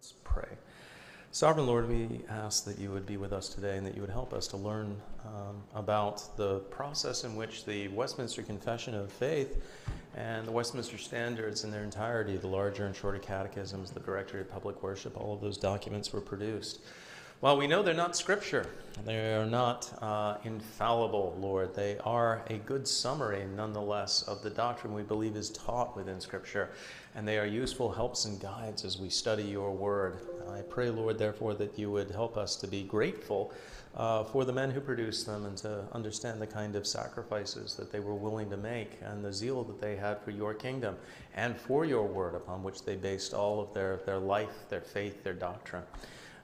Let's pray. Sovereign Lord, we ask that you would be with us today and that you would help us to learn um, about the process in which the Westminster Confession of Faith and the Westminster Standards in their entirety, the larger and shorter catechisms, the Directory of Public Worship, all of those documents were produced. While we know they're not scripture, they are not uh, infallible, Lord. They are a good summary, nonetheless, of the doctrine we believe is taught within Scripture, and they are useful helps and guides as we study your word. I pray, Lord, therefore, that you would help us to be grateful uh, for the men who produced them and to understand the kind of sacrifices that they were willing to make and the zeal that they had for your kingdom and for your word upon which they based all of their, their life, their faith, their doctrine.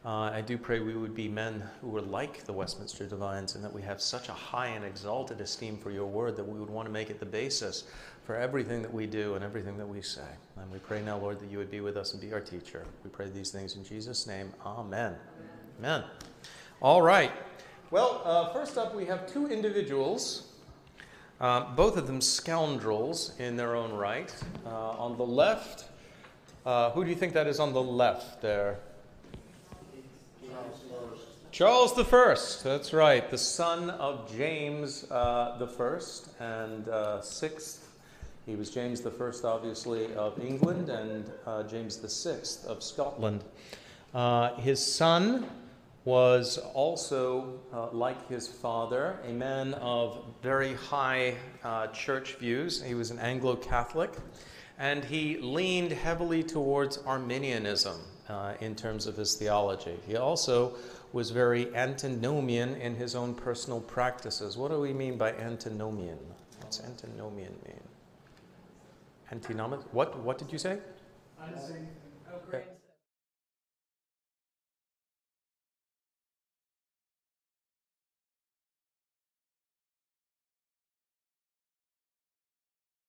Uh, I do pray we would be men who were like the Westminster Divines and that we have such a high and exalted esteem for your word that we would want to make it the basis for everything that we do and everything that we say. And we pray now, Lord, that you would be with us and be our teacher. We pray these things in Jesus' name. Amen. Amen. All right. Well, uh, first up, we have two individuals, uh, both of them scoundrels in their own right. Uh, on the left, uh, who do you think that is on the left there? Charles the First, that's right, the son of James uh, the First and uh, sixth. He was James the First, obviously, of England, and uh, James the Sixth of Scotland. Uh, his son was also, uh, like his father, a man of very high uh, church views. He was an Anglo Catholic, and he leaned heavily towards Arminianism in terms of his theology. He also was very antinomian in his own personal practices. What do we mean by antinomian? What's antinomian mean? Antinomous? What, what did you say? Uh,